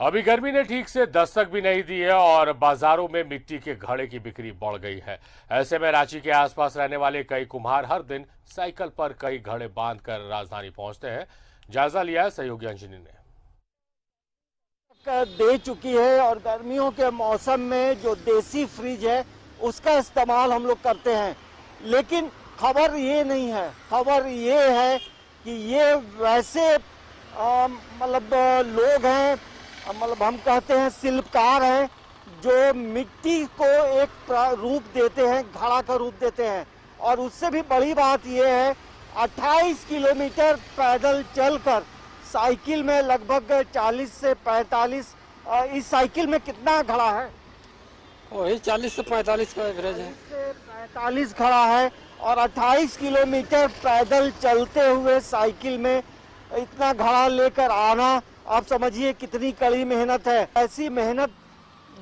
अभी गर्मी ने ठीक से दस्तक भी नहीं दी है और बाजारों में मिट्टी के घड़े की बिक्री बढ़ गई है। ऐसे में रांची के आसपास रहने वाले कई कुम्हार हर दिन साइकिल पर कई घड़े बांधकर राजधानी पहुँचते हैं। जायजा लिया है सहयोगी अंजनी ने। दे चुकी है और गर्मियों के मौसम में जो देसी फ्रिज है, उसका इस्तेमाल हम लोग करते हैं। लेकिन खबर ये नहीं है, खबर ये है कि ये वैसे मतलब लोग हैं मतलब हम कहते हैं शिल्पकार हैं जो मिट्टी को एक रूप देते हैं घड़ा का रूप देते हैं। और उससे भी बड़ी बात यह है 28 किलोमीटर पैदल चलकर साइकिल में लगभग 40 से 45 इस साइकिल में कितना घड़ा है? वही 40 से 45 का एवरेज है। पैंतालीस खड़ा है और 28 किलोमीटर पैदल चलते हुए साइकिल में इतना घड़ा लेकर आना आप समझिए कितनी कड़ी मेहनत है। ऐसी मेहनत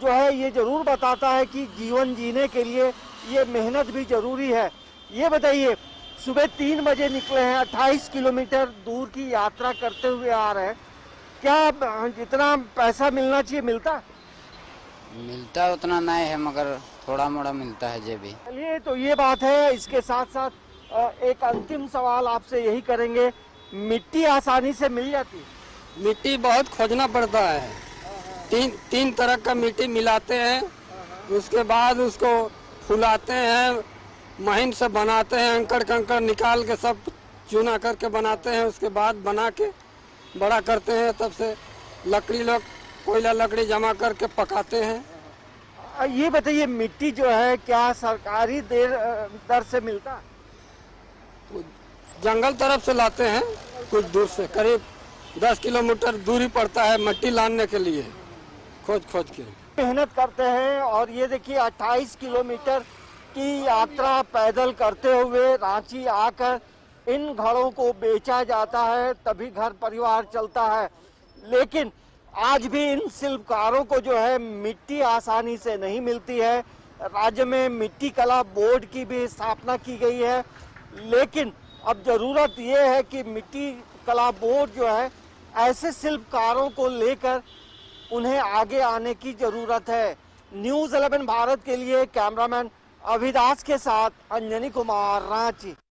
जो है ये ज़रूर बताता है कि जीवन जीने के लिए ये मेहनत भी ज़रूरी है। ये बताइए सुबह तीन बजे निकले हैं 28 किलोमीटर दूर की यात्रा करते हुए आ रहे हैं। क्या जितना पैसा मिलना चाहिए मिलता? मिलता उतना नहीं है मगर थोड़ा मोड़ा मिलता है जे भी। चलिए तो ये बात है। इसके साथ साथ एक अंतिम सवाल आपसे यही करेंगे। मिट्टी आसानी से मिल जाती? है मिट्टी बहुत खोजना पड़ता है। तीन तीन तरह का मिट्टी मिलाते हैं। उसके बाद उसको फुलाते हैं महीन से बनाते हैं अंकड़ कंकड़ निकाल के सब चूना करके बनाते हैं। उसके बाद बना के बड़ा करते हैं तब से लकड़ी लोग कोयला लकड़ी जमा करके पकाते हैं। ये बताइए मिट्टी जो है क्या सरकारी देर दर से मिलता? जंगल तरफ़ से लाते हैं कुछ दूर से करीब दस किलोमीटर दूरी पड़ता है मट्टी लाने के लिए खोज खोज के मेहनत करते हैं और ये देखिए 28 किलोमीटर की यात्रा पैदल करते हुए रांची आकर इन घरों को बेचा जाता है, तभी घर परिवार चलता है। लेकिन आज भी इन शिल्पकारों को जो है मिट्टी आसानी से नहीं मिलती है। राज्य में मिट्टी कला बोर्ड की भी स्थापना की गई है। लेकिन अब ज़रूरत यह है कि मिट्टी कला बोर्ड जो है ऐसे शिल्पकारों को लेकर उन्हें आगे आने की ज़रूरत है। न्यूज़ 11 भारत के लिए कैमरामैन अभिदास के साथ अंजनी कुमार, रांची।